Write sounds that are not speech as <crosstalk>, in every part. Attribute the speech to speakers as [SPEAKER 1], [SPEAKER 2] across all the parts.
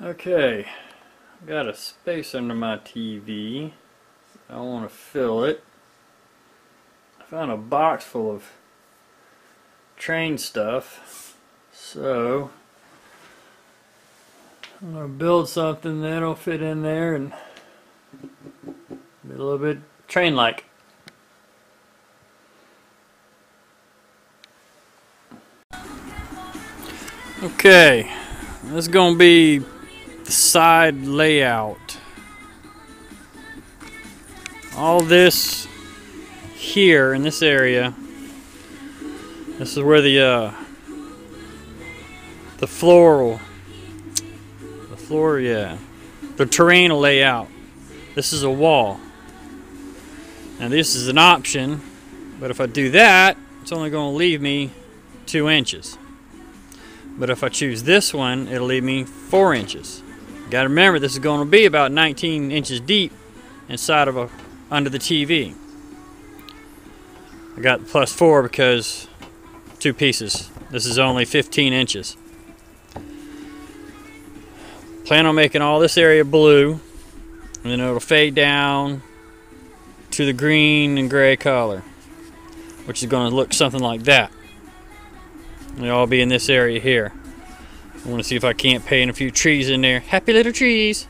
[SPEAKER 1] Okay, I've got a space under my TV. I want to fill it. I found a box full of train stuff. So, I'm going to build something that'll fit in there and be a little bit train-like. Okay, this is going to be the side layout. All this here in this area, this is where the uh, the floral, the floor, yeah, the terrain will lay out. This is a wall. Now this is an option, but if I do that, it's only going to leave me two inches. But if I choose this one, it'll leave me four inches. Got to remember, this is going to be about 19 inches deep inside of a under the TV. I got plus four because two pieces. This is only 15 inches. Plan on making all this area blue, and then it'll fade down to the green and gray color, which is going to look something like that. They'll all be in this area here. I want to see if I can't paint a few trees in there. Happy little trees.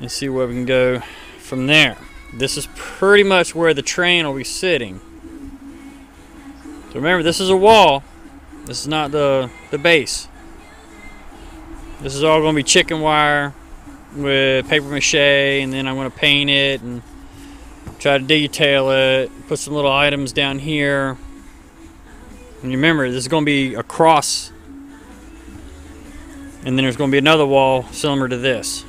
[SPEAKER 1] And see where we can go from there. This is pretty much where the train will be sitting. So remember, this is a wall. This is not the, the base. This is all going to be chicken wire with paper mache, and then I'm going to paint it and try to detail it. Put some little items down here. And remember, this is going to be across and then there's going to be another wall similar to this.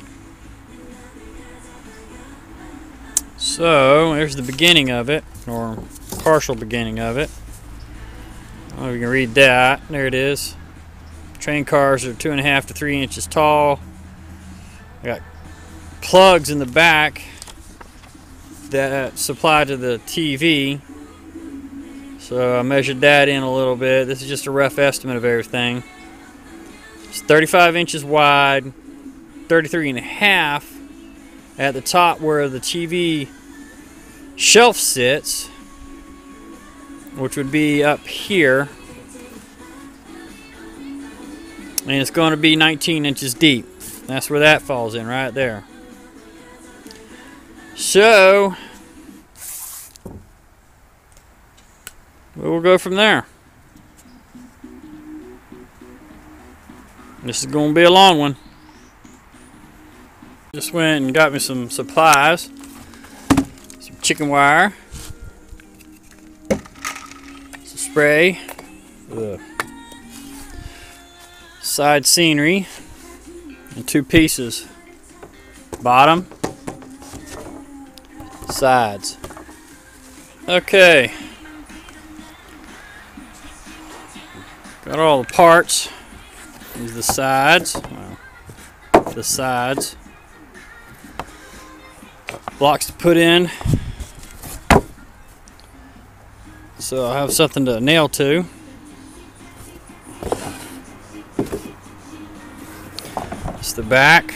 [SPEAKER 1] So there's the beginning of it, or partial beginning of it. Oh, you can read that. There it is. Train cars are two and a half to three inches tall. I got plugs in the back that supply to the TV. So I measured that in a little bit. This is just a rough estimate of everything. It's 35 inches wide, 33 and a half at the top where the TV shelf sits, which would be up here. And it's going to be 19 inches deep. That's where that falls in, right there. So, we'll go from there. This is going to be a long one. Just went and got me some supplies. Some chicken wire. Some spray. Ugh. Side scenery. And two pieces. Bottom. Sides. Okay. Got all the parts. These the sides. Well, the sides. Blocks to put in. So I have something to nail to. It's the back.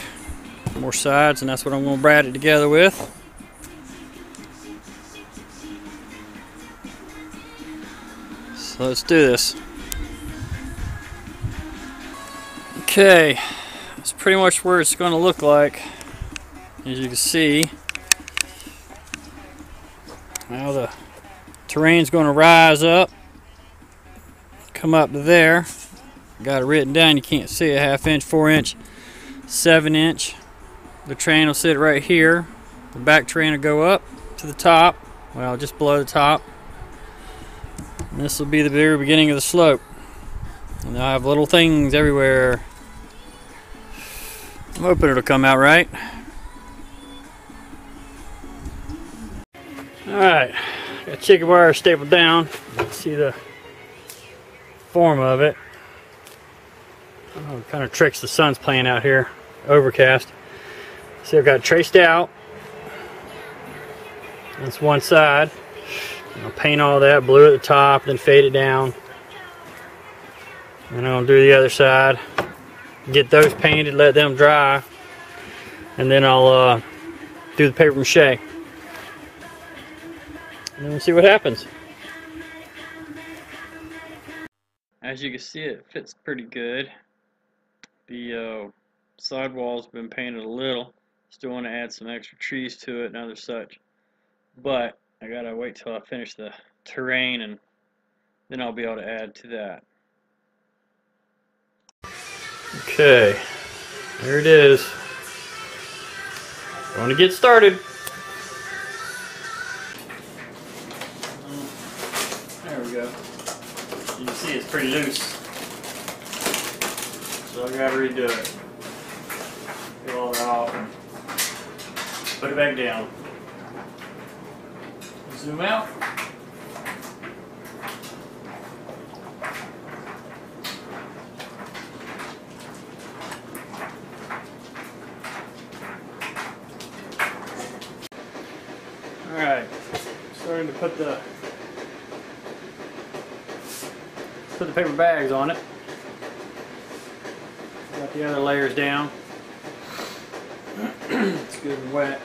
[SPEAKER 1] More sides, and that's what I'm going to brad it together with. So let's do this. Okay, that's pretty much where it's going to look like. As you can see, now the terrain's going to rise up, come up to there. Got it written down, you can't see a half inch, four inch, seven inch. The train will sit right here. The back train will go up to the top, well, just below the top. And this will be the very beginning of the slope. And I have little things everywhere I'm hoping it'll come out right. Alright, got chicken wire stapled down. See the form of it. Oh, kind of tricks the sun's playing out here. Overcast. See, I've got traced out. That's one side. I'll paint all that blue at the top, then fade it down. And I'll do the other side. Get those painted, let them dry, and then I'll uh, do the paper mache. And then we'll see what happens. As you can see, it fits pretty good. The uh, sidewall's been painted a little. Still want to add some extra trees to it and other such. But I gotta wait till I finish the terrain and then I'll be able to add to that. Okay, there it is. Going to get started. There we go. You can see it's pretty loose. So I gotta redo it. Get all that off and put it back down. Zoom out. Alright, starting to put the put the paper bags on it. Got the other layers down. <clears throat> it's good and wet.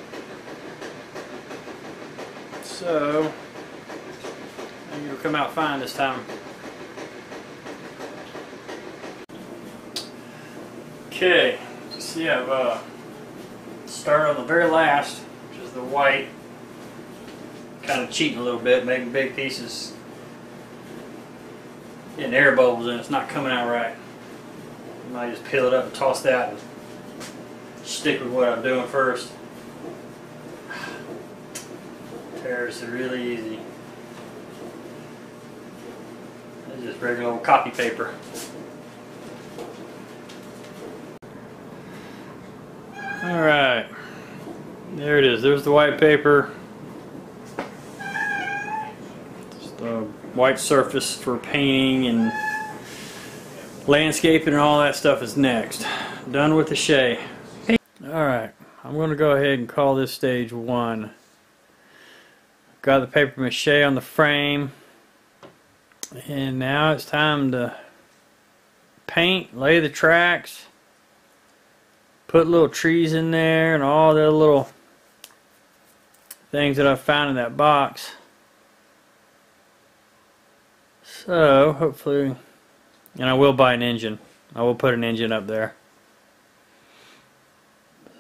[SPEAKER 1] So, it'll come out fine this time. Okay, you see I've uh, started on the very last, which is the white. Kind of cheating a little bit, making big pieces. Getting air bubbles in, it's not coming out right. I might just peel it up and toss that and stick with what I'm doing first. Tears are really easy. It's just regular old copy paper. Alright, there it is. There's the white paper. Just the white surface for painting and landscaping and all that stuff is next. Done with the Shea. Alright, I'm going to go ahead and call this stage one. Got the paper mache on the frame. And now it's time to paint, lay the tracks, put little trees in there and all the little things that I found in that box. So, hopefully, and I will buy an engine. I will put an engine up there.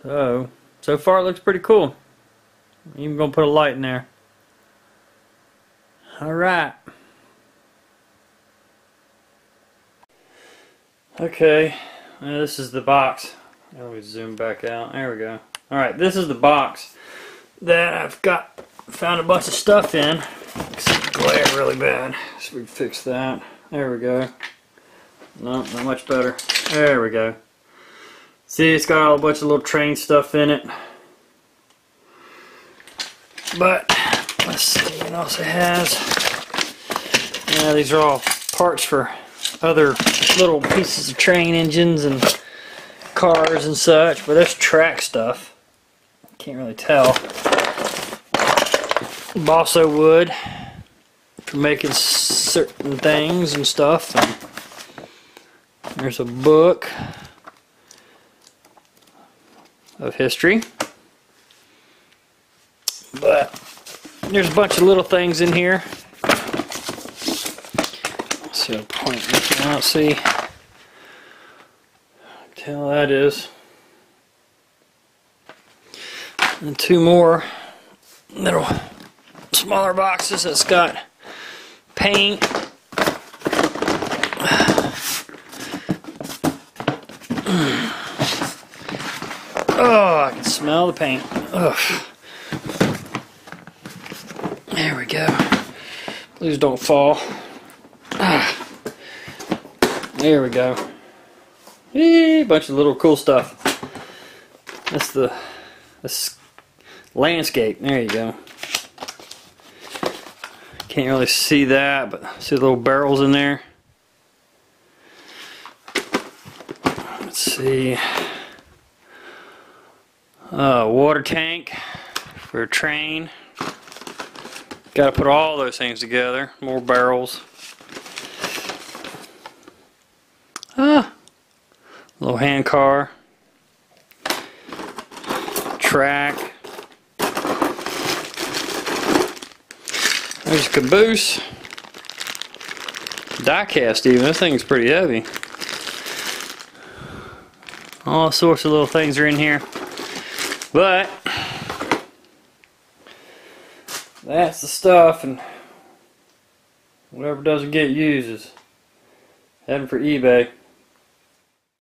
[SPEAKER 1] So, so far it looks pretty cool. I'm even gonna put a light in there. Alright. Okay, this is the box. Let me zoom back out. There we go. Alright, this is the box that I've got found a bunch of stuff in. Glare really bad. So we fix that. There we go. No, not much better. There we go. See, it's got a bunch of little train stuff in it. But, let's see what else it has. Yeah, these are all parts for other little pieces of train engines and cars and such. But there's track stuff. Can't really tell. Balsa wood for making certain things and stuff. And there's a book of history. But there's a bunch of little things in here. Let's see a point looking out, see. Tell that is. And two more little smaller boxes that's got paint. Oh, I can smell the paint. Ugh. There we go. Please don't fall. Ah. There we go. Eee, bunch of little cool stuff. That's the landscape. There you go. Can't really see that, but see the little barrels in there. Let's see. Uh, water tank for a train. Got to put all those things together. More barrels. Ah, Little hand car. Track. There's a caboose. Diecast even. This thing's pretty heavy. All sorts of little things are in here. But that's the stuff and whatever doesn't get used is heading for eBay.